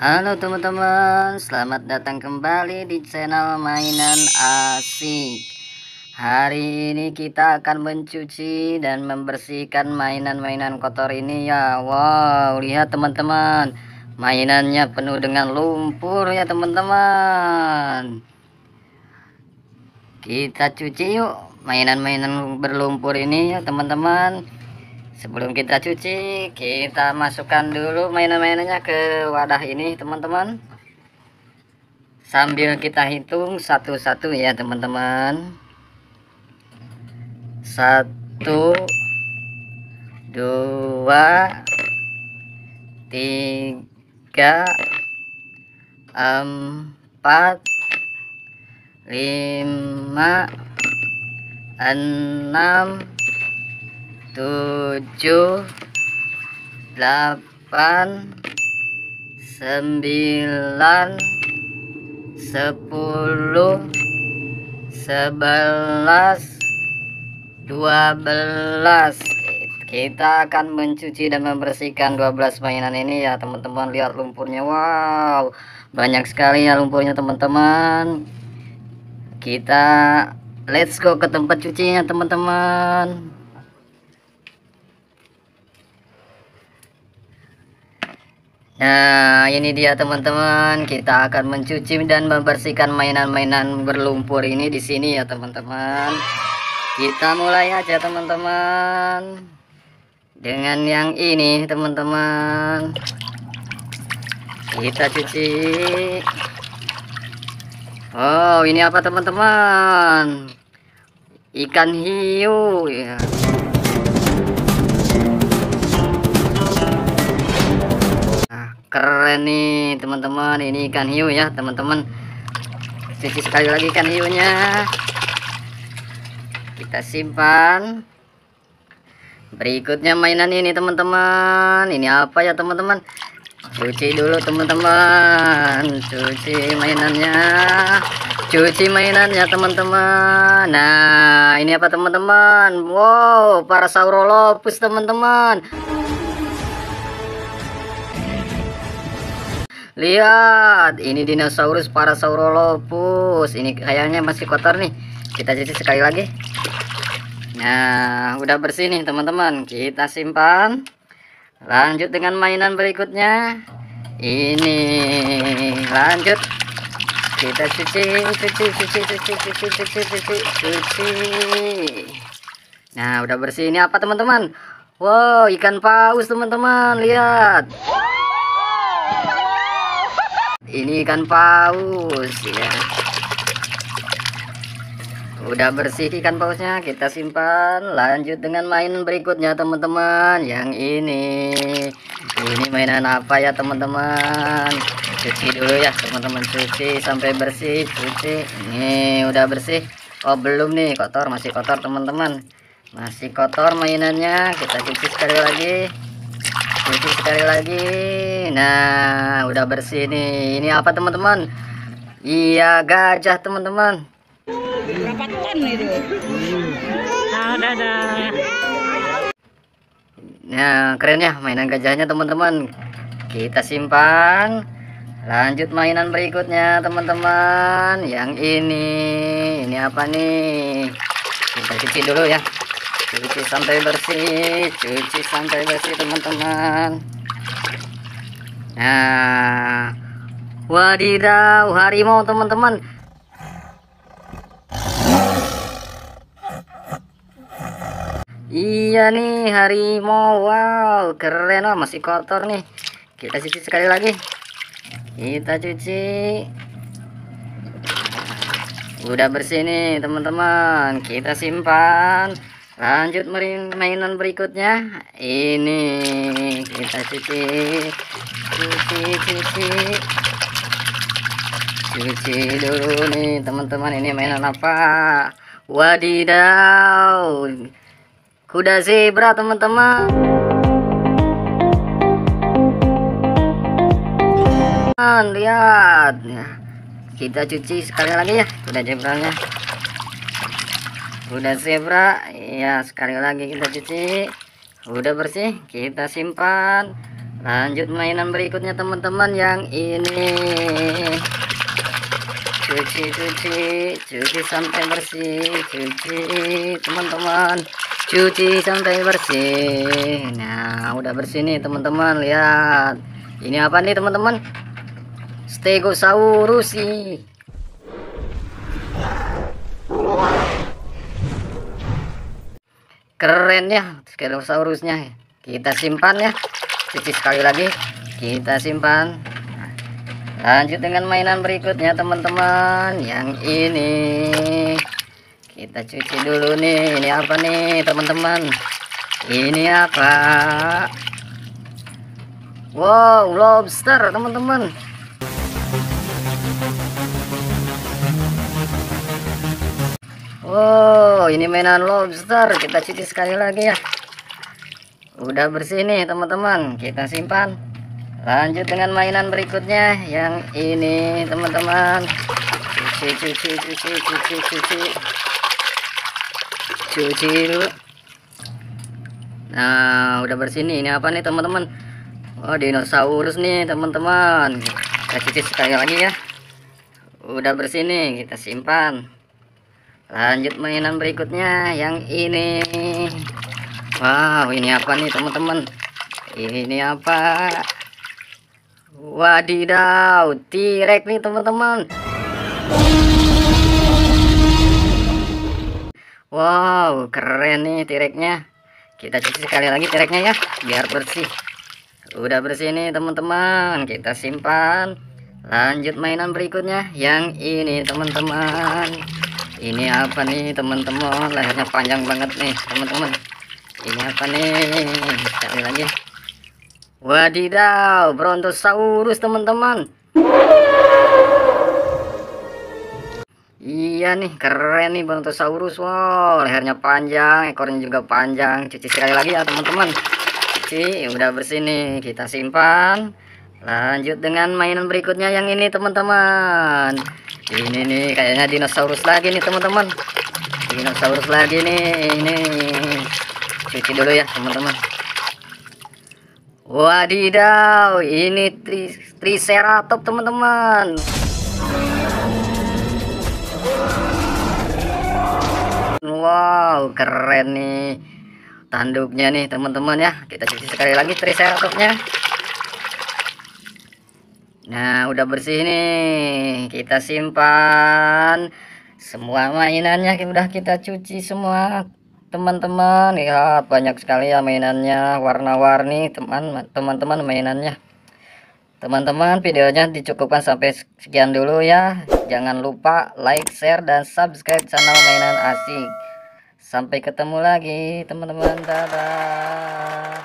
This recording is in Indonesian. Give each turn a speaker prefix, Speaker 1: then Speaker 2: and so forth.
Speaker 1: Halo teman-teman, selamat datang kembali di channel mainan asik. Hari ini kita akan mencuci dan membersihkan mainan-mainan kotor ini. Ya Wow, lihat teman-teman Mainannya penuh dengan lumpur ya teman-teman. Kita cuci yuk mainan-mainan berlumpur ini ya teman-teman sebelum kita cuci kita masukkan dulu mainan-mainannya ke wadah ini teman-teman. Sambil kita hitung satu-satu ya teman-teman. Satu dua tiga empat lima enam tujuh delapan sembilan sepuluh sebelas dua belas. Kita akan mencuci dan membersihkan 12 mainan ini ya teman-teman. Lihat lumpurnya. Wow banyak sekali ya lumpurnya teman-teman. Kita let's go ke tempat cucinya teman-teman Nah ini dia teman-teman. Kita akan mencuci dan membersihkan mainan-mainan berlumpur ini di sini ya teman-teman. Kita mulai aja teman-teman. Dengan yang ini teman-teman. Kita cuci. Oh ini apa teman-teman? Ikan hiu ya keren nih teman-teman. Ini ikan hiu ya teman-teman. Cuci sekali lagi ikan hiunya. Kita simpan. Berikutnya mainan ini teman-teman. Ini apa ya teman-teman? Cuci dulu teman-teman. Cuci mainannya. Cuci mainannya teman-teman. Nah ini apa teman-teman? Wow para saurolopus teman-teman Lihat, ini dinosaurus Parasaurolophus. Ini kayaknya masih kotor nih. Kita cuci sekali lagi. Nah, udah bersih nih teman-teman. Kita simpan. Lanjut dengan mainan berikutnya. Ini lanjut. Kita cuci, cuci, cuci, cuci, cuci, cuci, cuci, cuci. Nah, udah bersih. Ini apa teman-teman? Wow, ikan paus teman-teman. Lihat ini ikan paus ya. Udah bersih ikan pausnya kita simpan. Lanjut dengan main berikutnya teman-teman. Yang ini. Ini mainan apa ya teman-teman? Cuci dulu ya teman-teman. Cuci sampai bersih cuci. Ini udah bersih. Oh belum nih kotor. Masih kotor teman-teman. Masih kotor mainannya. Kita cuci sekali lagi cuci sekali lagi. Nah udah bersih nih. Ini apa teman-teman? Iya gajah teman-teman.
Speaker 2: Berapa ton itu. Nah dadah.
Speaker 1: Nah keren ya mainan gajahnya teman-teman. Kita simpan. Lanjut mainan berikutnya teman-teman. Yang ini. Ini apa nih? Kita cuci dulu ya cuci sampai bersih cuci sampai bersih teman-teman. Nah wadidaw harimau teman-teman. Iya nih harimau. Wow keren. Lah masih kotor nih. Kita cuci sekali lagi. Kita cuci. Udah bersih nih teman-teman. Kita simpan lanjut mainan berikutnya. Ini kita cuci. Cuci cuci. Cuci dulu nih teman-teman. Ini mainan apa? Wadidaw. Kuda zebra teman-teman. Lihat. Kita cuci sekali lagi ya. Kuda zebranya udah zebra ya sekali lagi kita cuci. Udah bersih kita simpan. Lanjut mainan berikutnya teman-teman yang ini. Cuci cuci cuci sampai bersih. Cuci teman-teman. Cuci sampai bersih. Nah udah bersih nih teman-teman. Lihat. Ini apa nih teman-teman? Stegosaurus sih keren ya stegosaurusnya kita simpan ya. Cuci sekali lagi. Kita simpan. Lanjut dengan mainan berikutnya teman-teman. Yang ini. Kita cuci dulu nih. Ini apa nih teman-teman? Ini apa? Wow lobster teman-teman wow ini mainan lobster. Kita cuci sekali lagi ya. Udah bersih nih teman-teman. Kita simpan. Lanjut dengan mainan berikutnya. Yang ini teman-teman. Cuci cuci cuci cuci cuci. Cuci dulu. Nah udah bersih nih. Ini apa nih teman-teman? Oh dinosaurus nih teman-teman. Kita cuci sekali lagi ya. Udah bersih nih kita simpan lanjut mainan berikutnya yang ini. Wow ini apa nih teman-teman? Ini apa? Wadidaw tirek nih teman-teman. Wow keren nih tireknya kita cuci sekali lagi tireknya ya biar bersih. Udah bersih nih teman-teman. Kita simpan. Lanjut mainan berikutnya yang ini teman-teman ini apa nih teman-teman? Lehernya panjang banget nih teman-teman. Ini apa nih? Sekali lagi. Wadidaw brontosaurus teman-teman. Iya nih keren nih brontosaurus. Wow lehernya panjang ekornya juga panjang. Cuci sekali lagi ya teman-teman. Cuci udah bersih nih. Kita simpan. Lanjut dengan mainan berikutnya yang ini teman-teman ini nih kayaknya dinosaurus lagi nih teman-teman. Dinosaurus lagi nih ini. Cuci dulu ya teman-teman. Wadidaw ini tri triceratops teman-teman. Wow keren nih. Tanduknya nih teman-teman ya. Kita cuci sekali lagi triceratopsnya nah udah bersih nih. Kita simpan. Semua mainannya udah kita cuci semua teman-teman. Ya banyak sekali ya mainannya. Warna-warni teman teman-teman mainannya. Teman-teman videonya dicukupkan sampai sekian dulu ya. Jangan lupa like share dan subscribe channel mainan asik. Sampai ketemu lagi teman-teman. Dadah